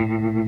Thank